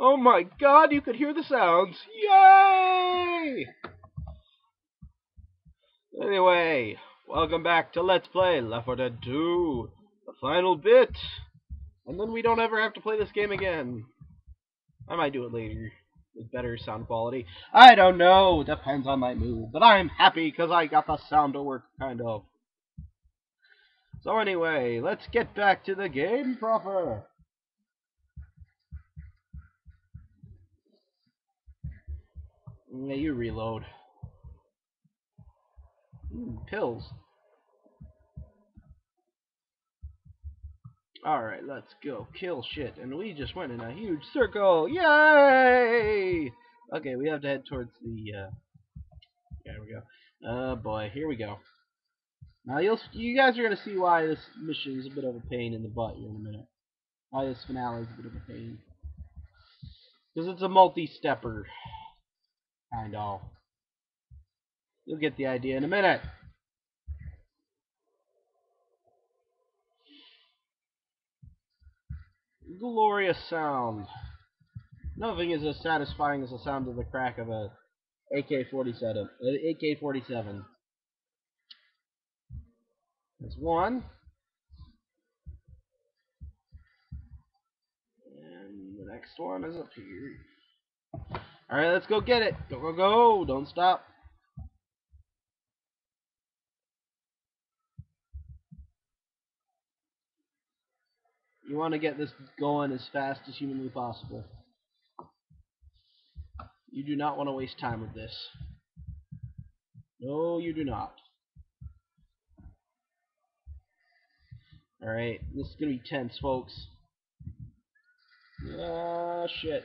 Oh my god, you could hear the sounds. Yay! Anyway, welcome back to Let's Play Left 4 Dead 2. The final bit. And then we don't ever have to play this game again. I might do it later with better sound quality. I don't know. Depends on my mood. But I'm happy because I got the sound to work, kind of. So anyway, let's get back to the game proper. Yeah, you reload. Mm, pills. Alright, let's go kill shit. And we just went in a huge circle. Yay! Okay, we have to head towards the, uh... There we go. Oh boy, here we go. Now you'll, you guys are gonna see why this mission is a bit of a pain in the butt here in a minute. Why this finale is a bit of a pain. Because it's a multi-stepper. Kind of. You'll get the idea in a minute. Glorious sound. Nothing is as satisfying as the sound of the crack of a AK-47. Uh, AK-47. There's one. And the next one is up here. Alright, let's go get it. Go, go, go. Don't stop. You want to get this going as fast as humanly possible. You do not want to waste time with this. No, you do not. Alright, this is going to be tense, folks. Ah, shit.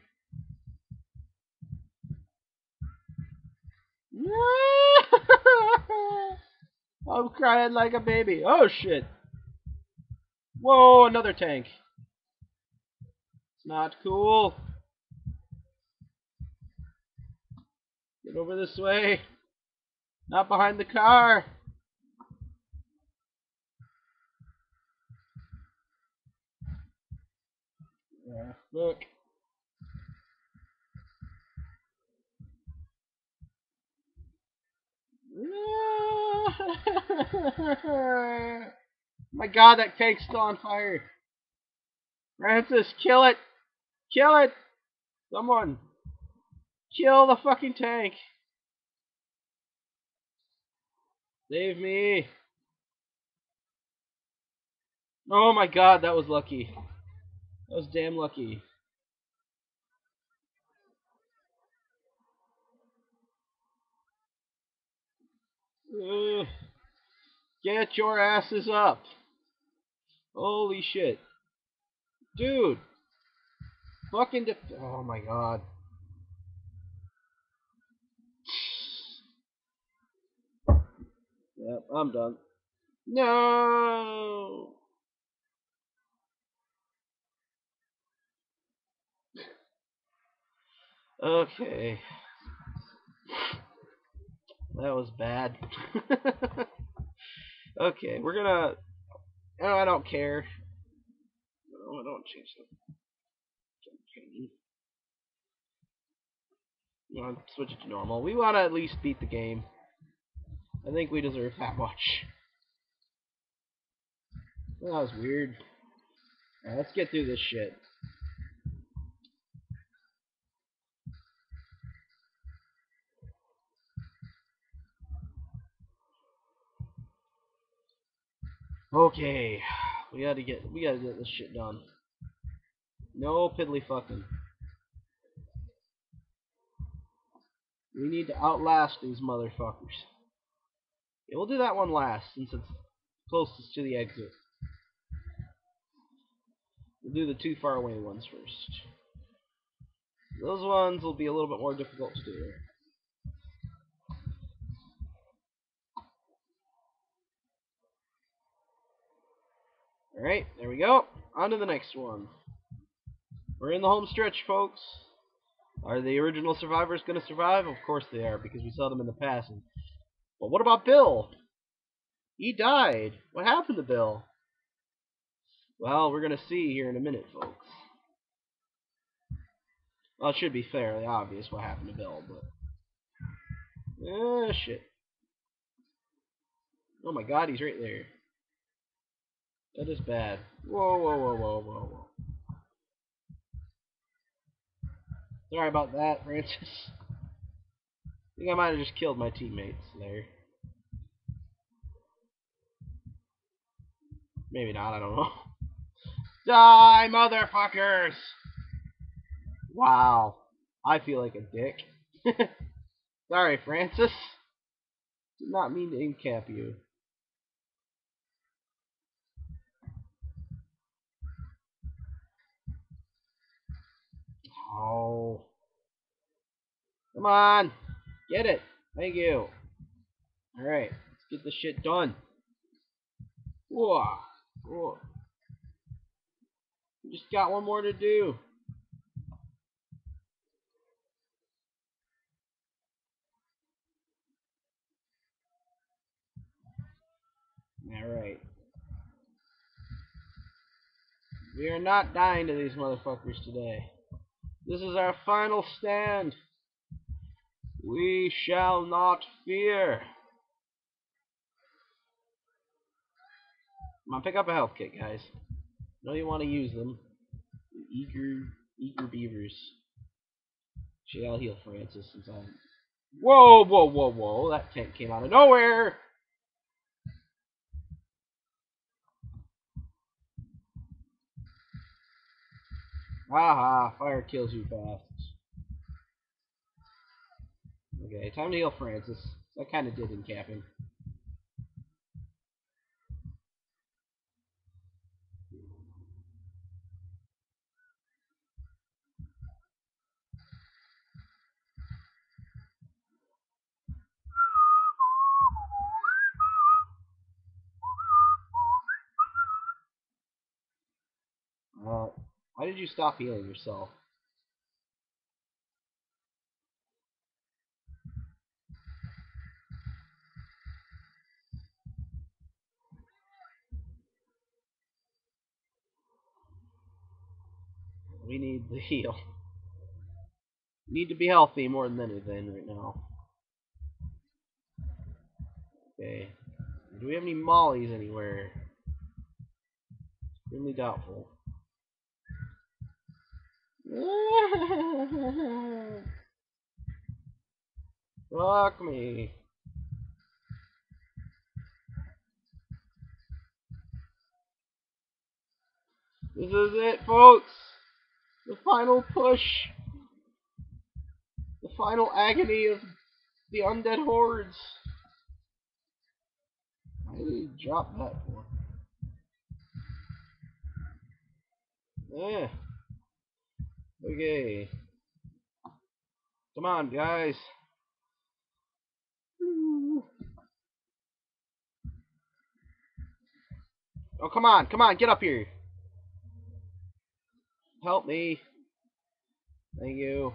I'm crying like a baby. Oh shit. Whoa, another tank. It's not cool. Get over this way. Not behind the car. Yeah, look. My god, that tank's still on fire. Francis, kill it! Kill it! Someone! Kill the fucking tank! Save me! Oh my god, that was lucky. That was damn lucky. Get your asses up! Holy shit. Dude! Fucking def- Oh my god. Yep, I'm done. No! Okay. That was bad. okay, we're gonna. Oh, I don't care. No, I don't change the campaign. You know, switch it to normal. We want to at least beat the game. I think we deserve that much. That was weird. Alright, let's get through this shit. Okay, we gotta get we gotta get this shit done. No piddly fucking. We need to outlast these motherfuckers. Yeah, we'll do that one last since it's closest to the exit. We'll do the two far away ones first. Those ones will be a little bit more difficult to do. Alright, there we go. On to the next one. We're in the home stretch, folks. Are the original survivors going to survive? Of course they are, because we saw them in the past. But what about Bill? He died. What happened to Bill? Well, we're going to see here in a minute, folks. Well, it should be fairly obvious what happened to Bill, but... Ah, shit. Oh my god, he's right there. That is bad. Whoa, whoa, whoa, whoa, whoa, whoa. Sorry about that, Francis. I think I might have just killed my teammates there. Maybe not, I don't know. Die, motherfuckers! Wow. I feel like a dick. Sorry, Francis. Did not mean to incap you. Oh. Come on. Get it. Thank you. Alright. Let's get this shit done. Whoa. Whoa. We just got one more to do. Alright. We are not dying to these motherfuckers today. This is our final stand. We shall not fear. Come on, pick up a health kit, guys. know you want to use them. Eager, eager beavers. Actually, I'll heal Francis since I'm... Whoa, whoa, whoa, whoa. That tank came out of nowhere. Haha, fire kills you fast. Okay, time to heal Francis. I kind of did in capping. Uh, why did you stop healing yourself? We need the heal. Need to be healthy more than anything right now. Okay. Do we have any mollies anywhere? Extremely doubtful. Fuck me. This is it, folks. The final push. The final agony of the undead hordes. Why did drop that for? Yeah. Okay. Come on, guys. Oh, come on, come on, get up here. Help me. Thank you.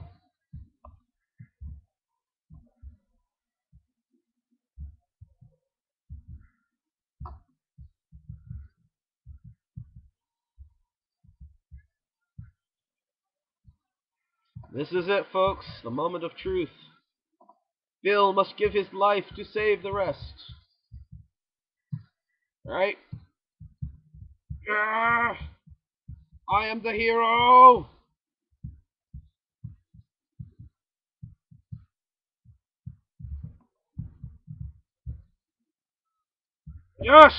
This is it, folks. The moment of truth. Bill must give his life to save the rest. Alright? Ah, I am the hero! Yes!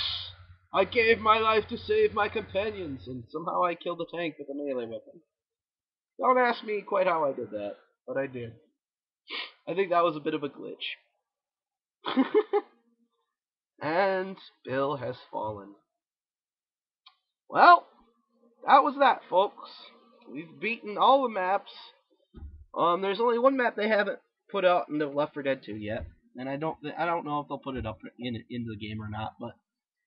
I gave my life to save my companions, and somehow I killed the tank with a melee weapon. Don't ask me quite how I did that, but I did. I think that was a bit of a glitch. And Bill has fallen. Well, that was that, folks. We've beaten all the maps. Um, there's only one map they haven't put out in the Left 4 Dead 2 yet, and I don't I don't know if they'll put it up in into the game or not. But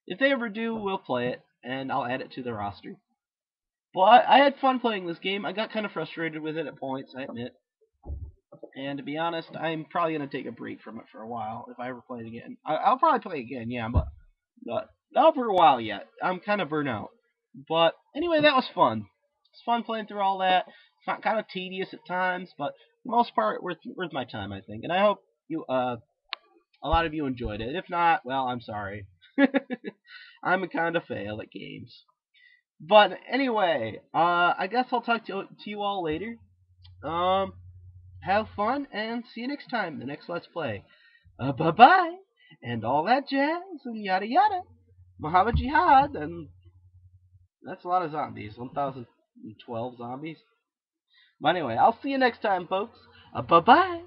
if they ever do, we'll play it, and I'll add it to the roster. But I had fun playing this game. I got kind of frustrated with it at points, I admit. And to be honest, I'm probably gonna take a break from it for a while if I ever play it again. I, will probably play again, yeah, but, but not for a while yet. I'm kind of burnt out. But anyway, that was fun. It's fun playing through all that. It's not kind of tedious at times, but for the most part, worth worth my time, I think. And I hope you uh a lot of you enjoyed it. If not, well, I'm sorry. I'm a kind of fail at games. But anyway, uh, I guess I'll talk to, to you all later. Um, have fun and see you next time. The next Let's Play. Uh, bye bye and all that jazz and yada yada. Muhammad Jihad and that's a lot of zombies. 1,012 zombies. But anyway, I'll see you next time, folks. Uh, bye-bye.